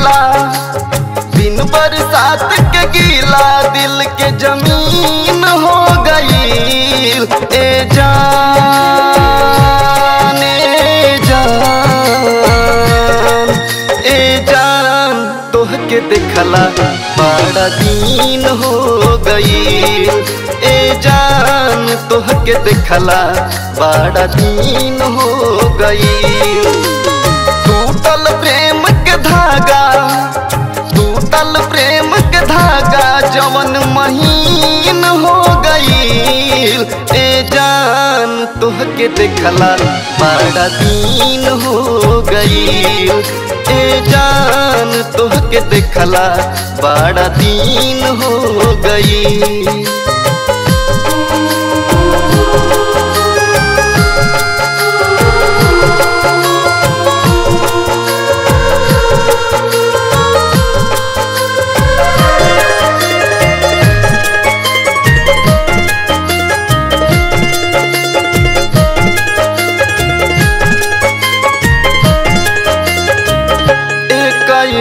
खेला बिन बरसात के गीला, दिल के ज़मीन हो गई ए जान ए जान ए जान तोह के देखला बड़ा दीन हो गई ए जान तोह के देखला बड़ा दीन हो गई जवन महीन हो गई, ए जान तुह के देखला बड़ा दीन हो गई। ए जान तुह के देखला बड़ा दीन हो गई।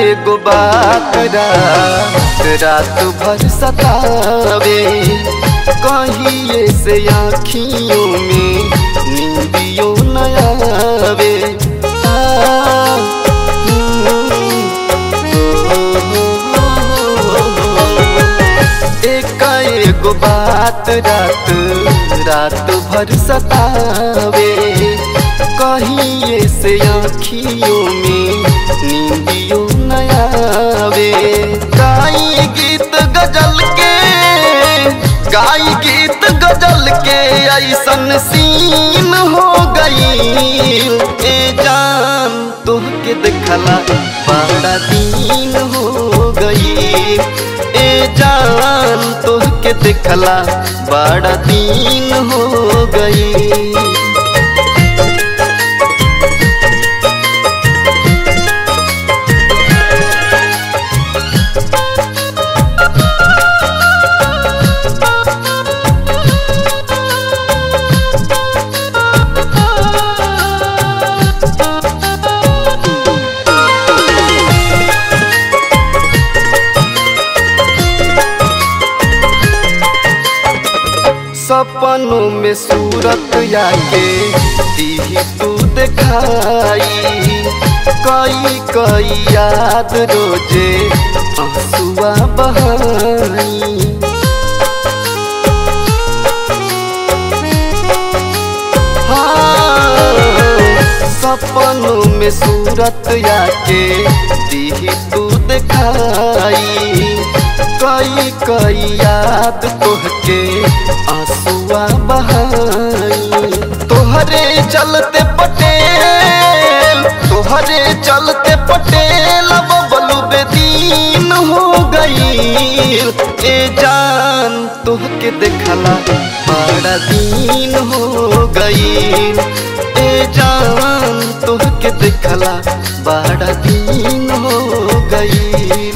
एगो बात रात भर सतावे, कहिए से आँखियों में नींदियों न आवे एक एगो बात रात रात भर सतावे, कहिए से आँखियों में नींदियों न आवे। गाई गीत गज़ल के, गाई गीत गज़ल के ऐसन सीन हो गई। ए जान तोह के देखला बड़ा दीन हो गई। ए जान तुह के देखला बड़ा दीन हो गई। सपनों में सूरत आके दी तू दिखाई। कई कई याद रोज़े आंसुआ बहाई हाँ, सपनों में सूरत आके दी तू दिखाई, कई कई याद तोहके आंसुआ बहाई। तोहरे चलते पटेल, तोहरे चलते पटेल, अब बलू बेदीन हो गई। ए जान तोहके देखला, बड़ा दीन हो गई। जान तुहके देखला बड़ा दिन हो गई।